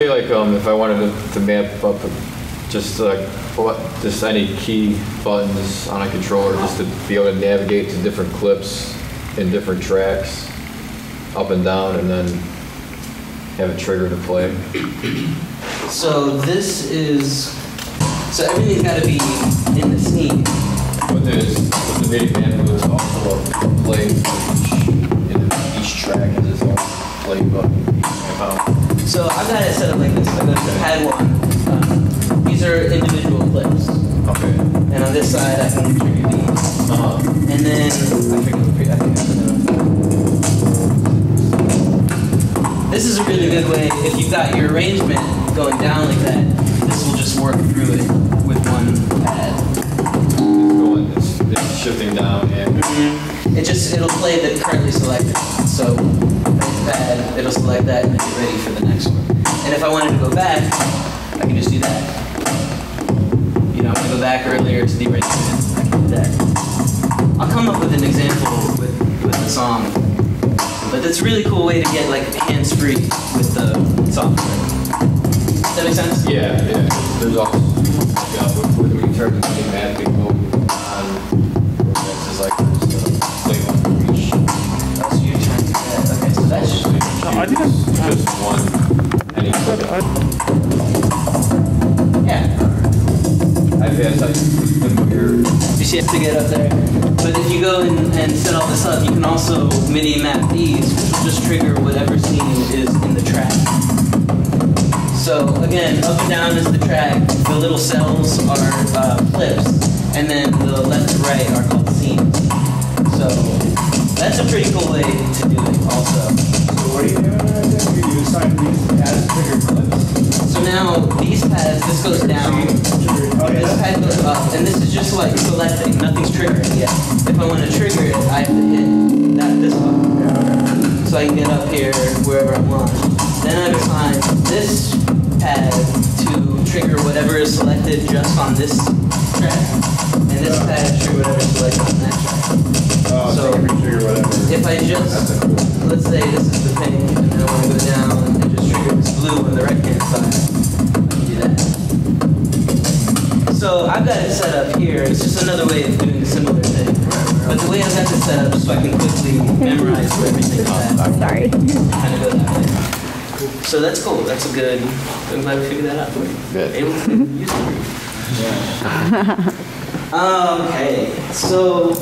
Like, um, if I wanted to, to map up just like, what, just any key buttons on a controller, just to be able to navigate to different clips in different tracks, up and down, and then have a trigger to play. So this is, so everything's got to be in the scene. But there's, but the MIDI map is also a play So I've got it set up like this. I've got pad one. Um, these are individual clips. Okay. And on this side, I can trigger these. Uh-huh. And then, I forget the pre- I think I. This is a really good way, if you've got your arrangement going down like that, this will just work through it with one pad. It's going, it's, it's shifting down and, It just, it'll play the currently selected. So, it'll select that and get ready for the next one. And if I wanted to go back, I can just do that. You know, I want to go back earlier to the arrangement, I can do that. I'll come up with an example with, with the song. But it's a really cool way to get like hands-free with the software. Does that make sense? yeah, yeah. There's also, I think it's Just one, any clip. yeah. I've had like, here, You see it to get up there. But if you go and, and set all this up, you can also MIDI map these, which will just trigger whatever scene is in the track. So again, up and down is the track. The little cells are uh, clips, and then the left to right are called scenes. So that's a pretty cool way to do it also. Yeah. pad goes up, and this is just like selecting. Nothing's triggering yet. If I want to trigger it, I have to hit that this button, so I can get up here wherever I want. Then I assign this pad to trigger whatever is selected just on this track, and this pad to trigger whatever is selected on that track. Oh, so So- trigger whatever. If I just, cool. let's say this is the pink, and then I want to go down and just trigger this blue on the right hand side, So I've got it set up here. It's just another way of doing a similar thing. But the way I've got this set up so I can quickly memorize where everything is. Sorry. Kind of go that way. So that's cool. That's a good. I'm glad we figured that out for you. Good. Able to use it. Um, okay. So